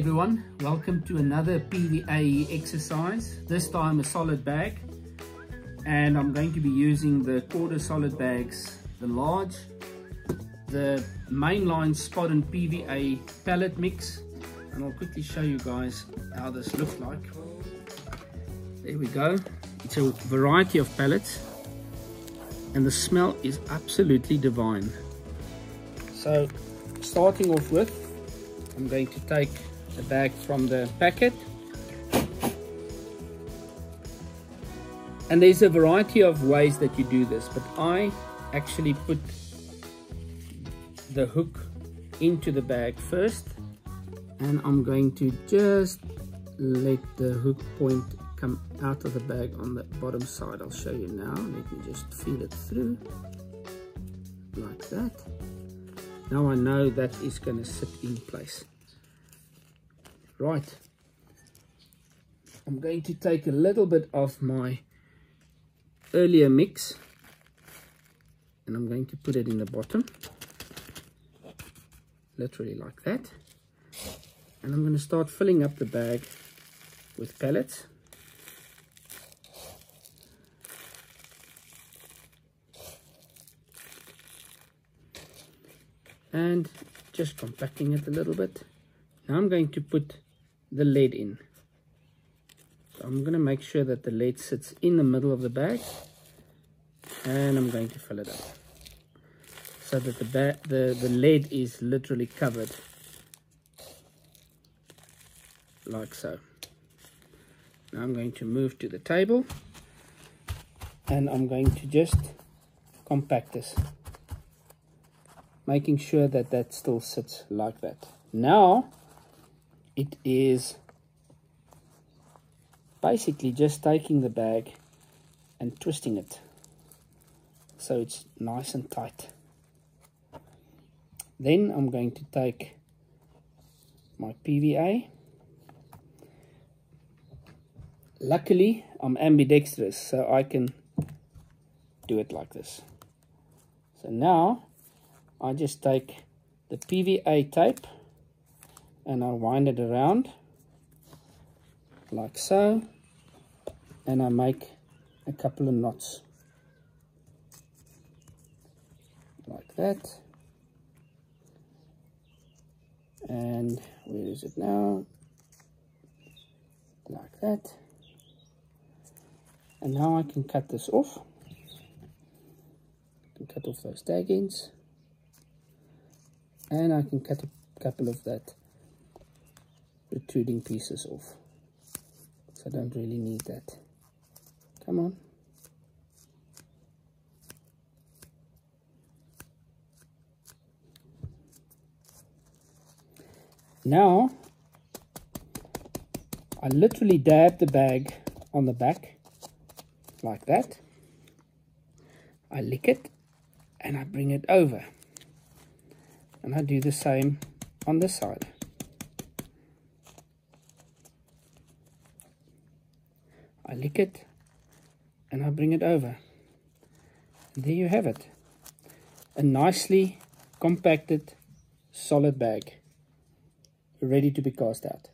everyone, welcome to another PVA exercise, this time a solid bag. And I'm going to be using the quarter solid bags, the large, the mainline spod and PVA pellet mix. And I'll quickly show you guys how this looks like. There we go, it's a variety of pellets and the smell is absolutely divine. So starting off with I'm going to take the bag from the packet. And there's a variety of ways that you do this but I actually put the hook into the bag first and I'm going to just let the hook point come out of the bag on the bottom side. I'll show you now. Let me just feel it through like that. Now I know that is going to sit in place right. I'm going to take a little bit of my earlier mix and I'm going to put it in the bottom. Literally like that. And I'm going to start filling up the bag with pellets. And just compacting it a little bit. Now I'm going to put the lead in. So I'm going to make sure that the lead sits in the middle of the bag and I'm going to fill it up so that the, the, the lead is literally covered like so. Now I'm going to move to the table and I'm going to just compact this making sure that that still sits like that. Now it is basically just taking the bag and twisting it so it's nice and tight. Then I'm going to take my PVA luckily I'm ambidextrous so I can do it like this. So now I just take the PVA tape and I wind it around like so and I make a couple of knots like that. And where is it now? Like that. And now I can cut this off. Cut off those tag ends and I can cut a couple of that protruding pieces off. So I don't really need that. Come on. Now I literally dab the bag on the back like that. I lick it and I bring it over. And I do the same on this side I lick it and I bring it over. And there you have it. A nicely compacted solid bag ready to be cast out.